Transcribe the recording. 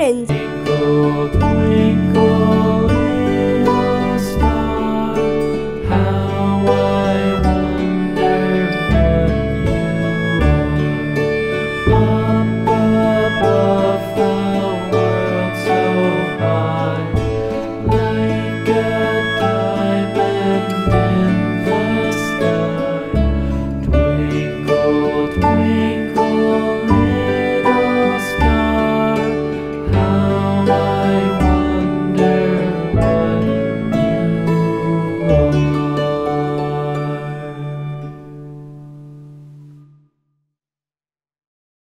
Gardens. Twinkle, twinkle,